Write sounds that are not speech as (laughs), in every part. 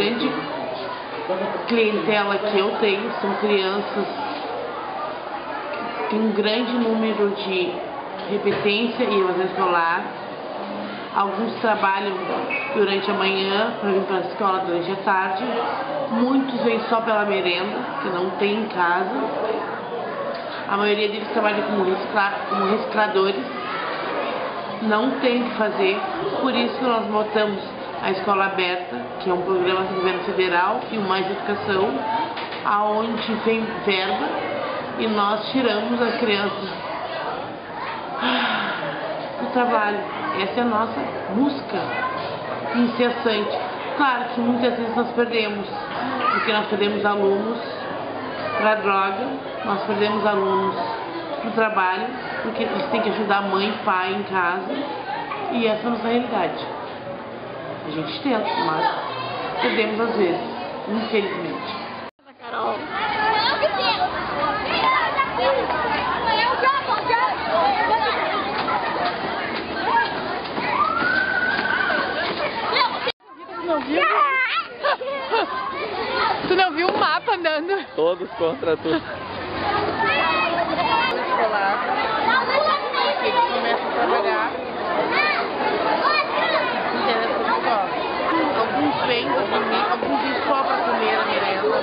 que clientela que eu tenho são crianças têm um grande número de repetência e evasão escolar. Alguns trabalham durante a manhã para vir para a escola durante a tarde. Muitos vêm só pela merenda, que não tem em casa. A maioria deles trabalha como, recicla como recicladores. Não tem o que fazer, por isso nós montamos a Escola Aberta, que é um programa do governo federal, e o Mais Educação, aonde vem verba e nós tiramos as crianças do trabalho. Essa é a nossa busca incessante. Claro que muitas vezes nós perdemos, porque nós perdemos alunos para droga, nós perdemos alunos para o trabalho, porque eles têm que ajudar mãe e pai em casa, e essa é a nossa realidade. A gente tenta, mas perdemos às vezes, infelizmente. Carol. Tu não viu? Tu não viu o mapa andando? Todos contra tu. (laughs) escolar, que eles começam a trabalhar dentro da escola. Alguns vêm para comer, alguns vêm só para comer a merenda.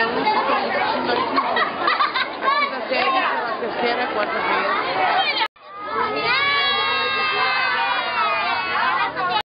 Estão repetindo a quinta, (laughs) a terceira, quarta vez.